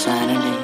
shining in.